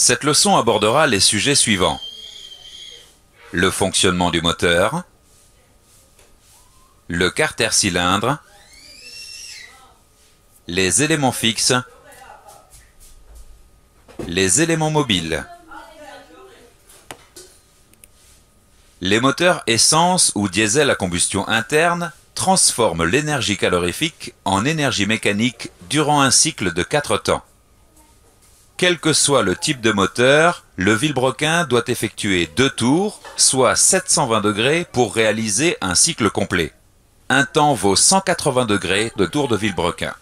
Cette leçon abordera les sujets suivants. Le fonctionnement du moteur, le carter cylindre, les éléments fixes, les éléments mobiles. Les moteurs essence ou diesel à combustion interne transforment l'énergie calorifique en énergie mécanique durant un cycle de 4 temps. Quel que soit le type de moteur, le vilebrequin doit effectuer deux tours, soit 720 degrés pour réaliser un cycle complet. Un temps vaut 180 degrés de tour de vilebrequin.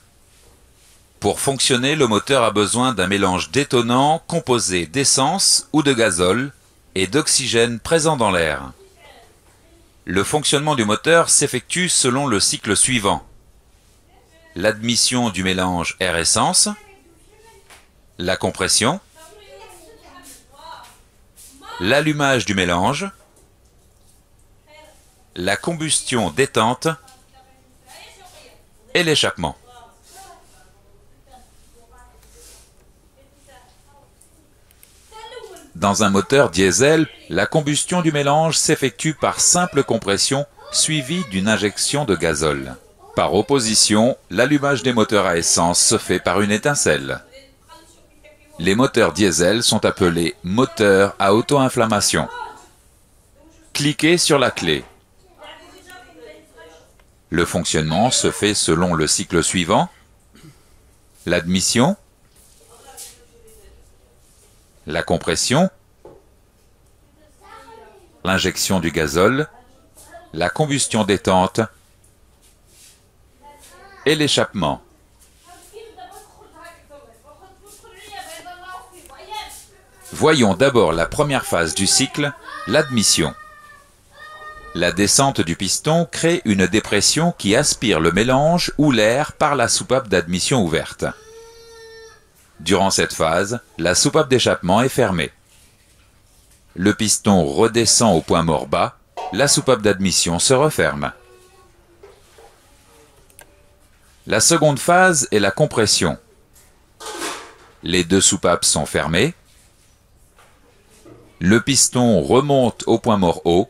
Pour fonctionner, le moteur a besoin d'un mélange détonnant composé d'essence ou de gazole et d'oxygène présent dans l'air. Le fonctionnement du moteur s'effectue selon le cycle suivant. L'admission du mélange air-essence, la compression, l'allumage du mélange, la combustion détente et l'échappement. Dans un moteur diesel, la combustion du mélange s'effectue par simple compression suivie d'une injection de gazole. Par opposition, l'allumage des moteurs à essence se fait par une étincelle. Les moteurs diesel sont appelés moteurs à auto-inflammation. Cliquez sur la clé. Le fonctionnement se fait selon le cycle suivant. L'admission, la compression, l'injection du gazole, la combustion détente et l'échappement. Voyons d'abord la première phase du cycle, l'admission. La descente du piston crée une dépression qui aspire le mélange ou l'air par la soupape d'admission ouverte. Durant cette phase, la soupape d'échappement est fermée. Le piston redescend au point mort bas, la soupape d'admission se referme. La seconde phase est la compression. Les deux soupapes sont fermées. Le piston remonte au point mort haut.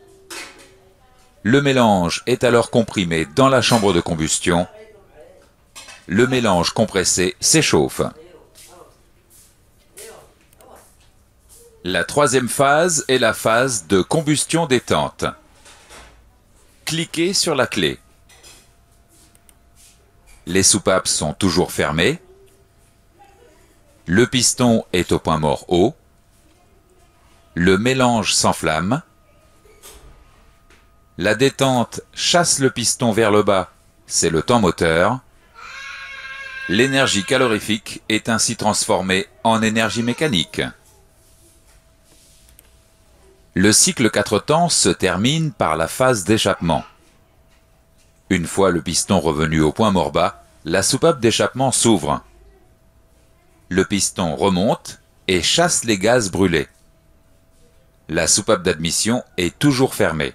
Le mélange est alors comprimé dans la chambre de combustion. Le mélange compressé s'échauffe. La troisième phase est la phase de combustion détente. Cliquez sur la clé. Les soupapes sont toujours fermées. Le piston est au point mort haut. Le mélange s'enflamme. La détente chasse le piston vers le bas, c'est le temps moteur. L'énergie calorifique est ainsi transformée en énergie mécanique. Le cycle 4 temps se termine par la phase d'échappement. Une fois le piston revenu au point mort bas, la soupape d'échappement s'ouvre. Le piston remonte et chasse les gaz brûlés. La soupape d'admission est toujours fermée.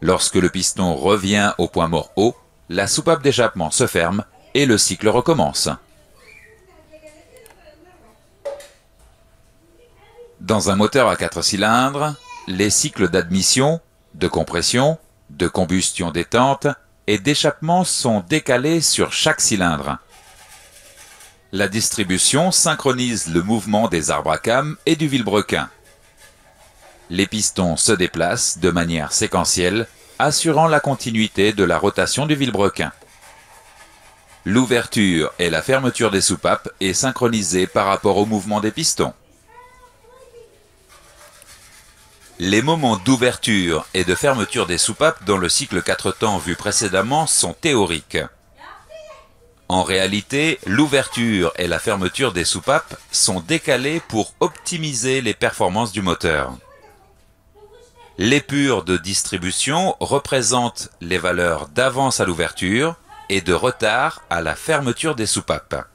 Lorsque le piston revient au point mort haut, la soupape d'échappement se ferme et le cycle recommence. Dans un moteur à 4 cylindres, les cycles d'admission, de compression, de combustion détente et d'échappement sont décalés sur chaque cylindre. La distribution synchronise le mouvement des arbres à cames et du vilebrequin. Les pistons se déplacent de manière séquentielle, assurant la continuité de la rotation du vilebrequin. L'ouverture et la fermeture des soupapes est synchronisée par rapport au mouvement des pistons. Les moments d'ouverture et de fermeture des soupapes dans le cycle 4 temps vu précédemment sont théoriques. En réalité, l'ouverture et la fermeture des soupapes sont décalées pour optimiser les performances du moteur. L'épure de distribution représente les valeurs d'avance à l'ouverture et de retard à la fermeture des soupapes.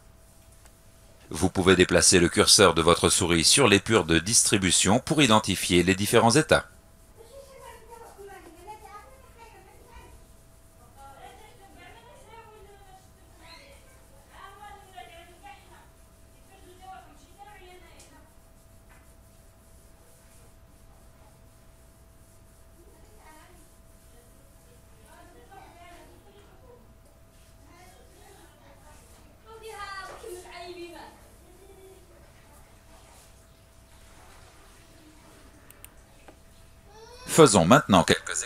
Vous pouvez déplacer le curseur de votre souris sur l'épure de distribution pour identifier les différents états. Faisons maintenant quelques exercices.